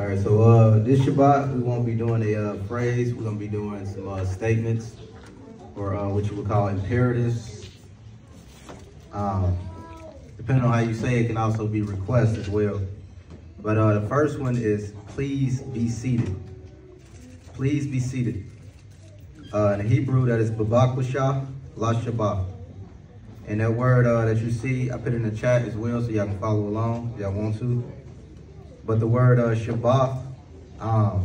All right, so uh, this Shabbat, we won't be doing a uh, phrase. We're gonna be doing some uh, statements, or uh, what you would call imperatives. Um, depending on how you say it, can also be requests as well. But uh, the first one is please be seated. Please be seated. Uh, in Hebrew, that is babak la shabbat. And that word uh, that you see, I put in the chat as well, so y'all can follow along if y'all want to. But the word uh, Shabbat um,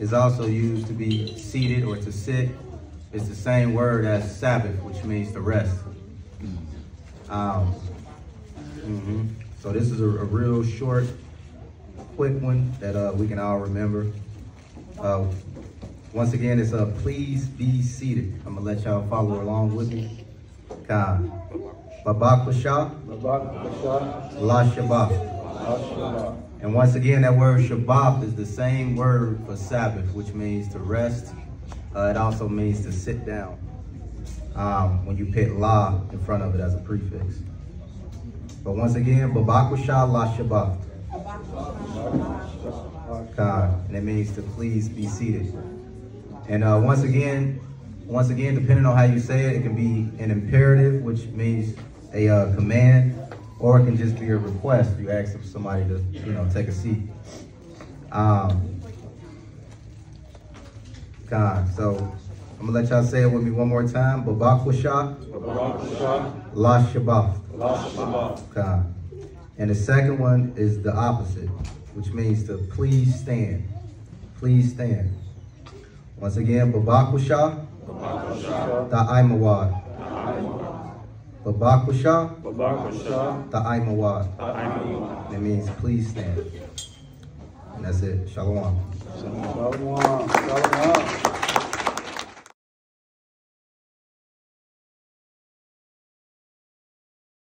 is also used to be seated or to sit. It's the same word as Sabbath, which means to rest. Um, mhm. So this is a, a real short, quick one that uh, we can all remember. Uh, once again, it's a uh, please be seated. I'm gonna let y'all follow along with me. God. Babak Basha, La Shabbat. And once again, that word Shabbat is the same word for Sabbath, which means to rest. Uh, it also means to sit down um, when you put La in front of it as a prefix. But once again, Babak Basha, La Shabbat. God. And it means to please be seated. And uh, once again, once again, depending on how you say it, it can be an imperative, which means a uh, command, or it can just be a request. You ask somebody to, you know, take a seat. Um, God, so I'm gonna let y'all say it with me one more time. Babakwasha. La Shabbat. La Shabbat. God. And the second one is the opposite, which means to please stand. Please stand. Once again, Babakwasha. Ta'aimawad. Babakwasha. Ta'aimawad. That means please stand. And that's it. Shalom. Shalom. Shalom.